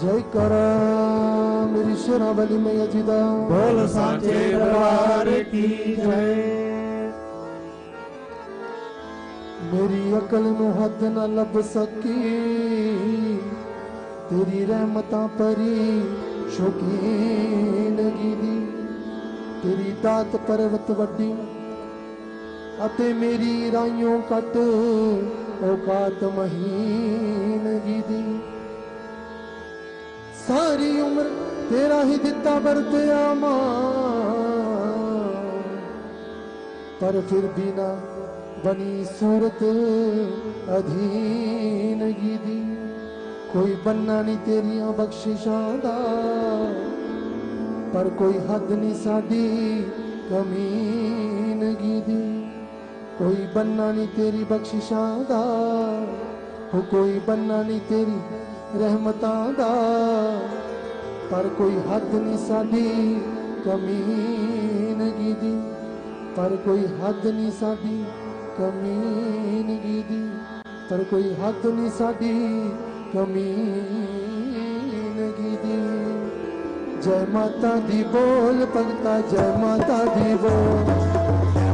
ਜੈ ਕਰ, ਮੇਰੀ ਸ਼ਰਾਵਲੀ ਮਈਆ ਜੀ ਦਾ। ਬੋਲ ਸਾਚੇ ਦਰਬਾਰ ਕੀ ਜੈ। ਮੇਰੀ ਅਕਲ ਨੂੰ ਹੱਦ ਨਾ ਲੱਭ ਸਕੀ। ਤੇਰੀ ਰਹਿਮਤਾਂ ਪਰੀ ਸ਼ੌਕੀਨਗੀ ਦੀ ਤੇਰੀ ਦਾਤ ਪਰਵਤ ਵੱਡੀ ਅਤੇ ਮੇਰੀ ਰਾਈਓ ਕਟ, ਔਕਾਤ ਮਹੀਨਗੀ ਦੀ ਸਾਰੀ ਉਮਰ ਤੇਰਾ ਹੀ ਦਿੱਤਾ ਵਰਤਿਆ ਮਾਂ ਪਰ ਫਿਰ ਵੀ ਨਾ ਬਣੀ ਸੂਰਤ ਅਧੀਨਗੀ ਦੀ ਕੋਈ ਬੰਨਾ ਨਹੀਂ ਤੇਰੀਆਂ ਬਖਸ਼ਿਸ਼ਾਂ ਦਾ ਪਰ ਕੋਈ ਹੱਦ ਨਹੀਂ ਸਾਡੀ ਕਮੀਨਗੀ ਦੀ ਕੋਈ ਬੰਨਾ ਨਹੀਂ ਤੇਰੀ ਬਖਸ਼ਿਸ਼ਾਂ ਦਾ ਹੋ ਕੋਈ ਬੰਨਾ ਨਹੀਂ ਤੇਰੀ रहमत पर कोई हद नहीं साधी कमीन दी। पर कोई हद नहीं साधी कमीन दी। पर कोई हद नहीं साधी कमीन दी। जय माता दी बोल पगता, जय माता दी बोल।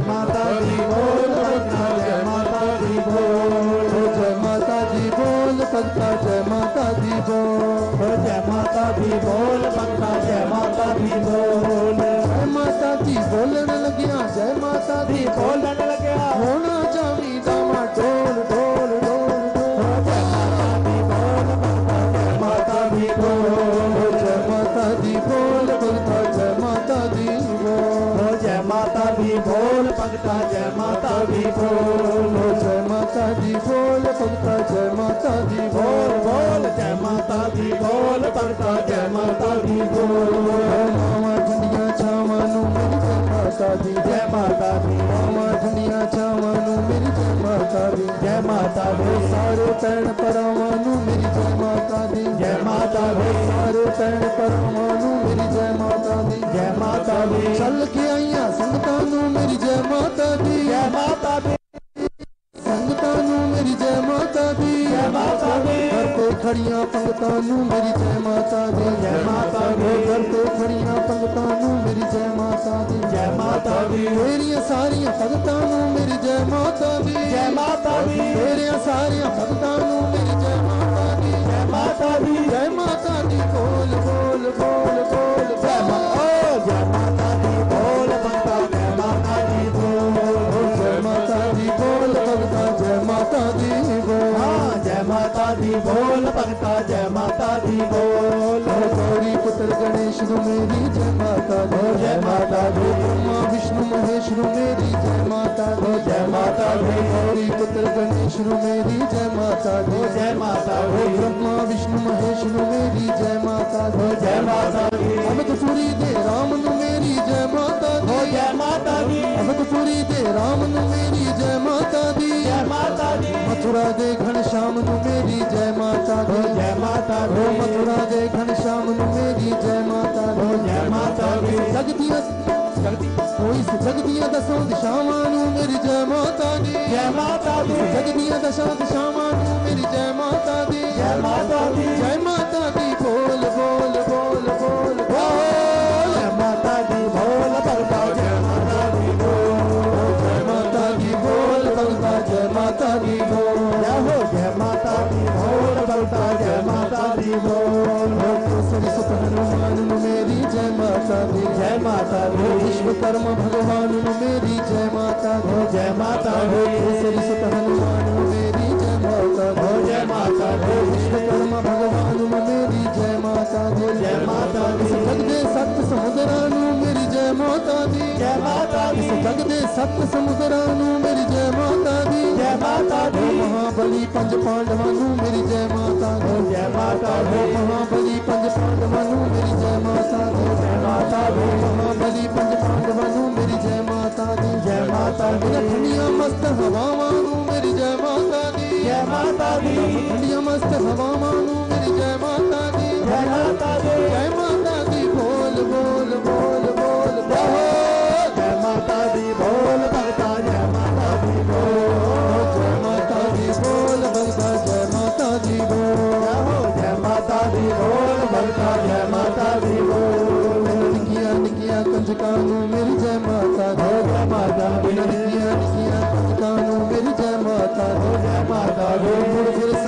माता दी बोल पगता, जय माता दी बोल। जय माता दी बोल पगता, जय माता बोल जय माता दी बोल बंदा जय माता दी बोल जय माता दी बोलन लगिया जय माता दी बोलन लग्या होना चावी दामा ढोल ढोल ढोल जय माता दी बोल बंदा जय माता दी बोल जय माता दी बोल बंदा जय माता दी बोल जय माता दी बोल बंदा जय माता दी बोल जय माता दी बोल बंदा जय माता दी बोल बोल माता दी बोल परता जय माता दी बोल। मामा दुनिया छावानू मेरी जय माता दी जय माता दी। मामा दुनिया छावानू मेरी जय माता दी। जय माता दी। सारे पैण परावानू मेरी जय माता दी जय माता दी सारे पैण परावानू मेरी जय माता दी। जय माता दी। चल के ਨੂੰ ਮੇਰੀ ਜੈ ਮਾਤਾ ਦੀ ਜੈ ਮਾਤਾ ਦੀ। ਕਰਤੇ ਖੜੀਆਂ ਪੰਗਤਾਂ ਨੂੰ ਮੇਰੀ ਜੈ ਮਾਤਾ ਦੀ। ਜੈ ਮਾਤਾ ਦੀ। ਮੇਰੀਆਂ ਸਾਰੀਆਂ ਭਗਤਾਂ ਨੂੰ ਮੇਰੀ ਜੈ ਮਾਤਾ ਦੀ। ਜੈ ਮਾਤਾ ਦੀ। ਮੇਰੀਆਂ ਸਾਰੀਆਂ ਭਗਤਾਂ माता भूमा विष्णु महेश मेरी जय माता गो जय माता गो गौरी पुत्र गणेश मेरी जय माता गो जय माता गो ब्रह्मा विष्णु महेश मेरी जय माता गो जय माता अमित सूरी दे राम मेरी जय माता गो जय माता अमित सूरी दे राम मेरी जय माता दी जय माता मथुरा दे घन श्याम मेरी जय माता गो जय माता गो मथुरा दे घन श्याम मेरी जय माता गो दी दशा दिशावां मेरी जय माता दी। जय माता दी। जय माता दी बोल बोल बोल बोल बोल। जय माता दी बोल बलबा जय माता दी बोल। जय माता दी बोल बलबा जय माता दी बोल। जय हो जय माता दी बोल बलबा जय माता दी बोल। तो सरस्वती हनुमान माता दी जय माता दी विश्वकर्मा भगवान मेरी जय माता हो जय माता दो श्री सत हनुमान मेरी जय माता हो जय माता हो विश्वकर्मा भगवान मेरी जय माता दी जय माता दी जग सत सप्त समुद्रानु मेरी जय माता दी जय माता दी जग सत सप्त समुद्रानु मेरी जय माता दी जय माता दी महाबली पंच पांडवानु मेरी जय माता हो जय माता दी महाबली पांडवनु मेरी जय माता दी जय माता दी। महाबली पंच पांडवनु मेरी जय जय माता दी निकिया निकिया कंजकानू मेरी जय माता दो। जय माता निकिया निकिया कंजकानू मेरी जय माता दो। जय माता दो फिर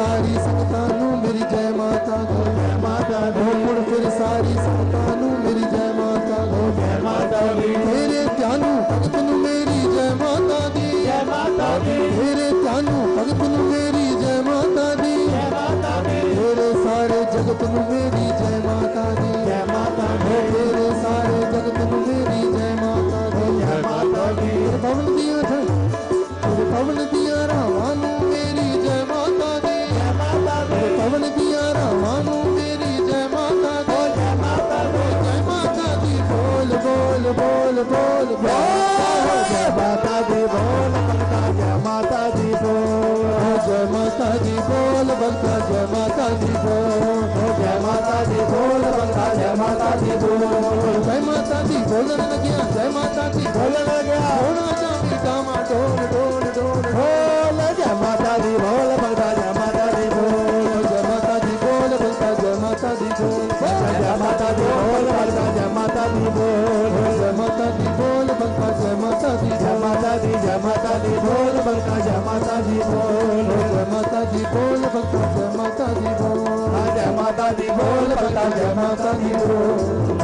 जय माता दी बोलण लॻिया जय माता दी बोलण लॻिया di bol di bol jamata di jamata di jamata di bol jamata di bol jamata di bol jamata di bol jamata di bol jamata di bol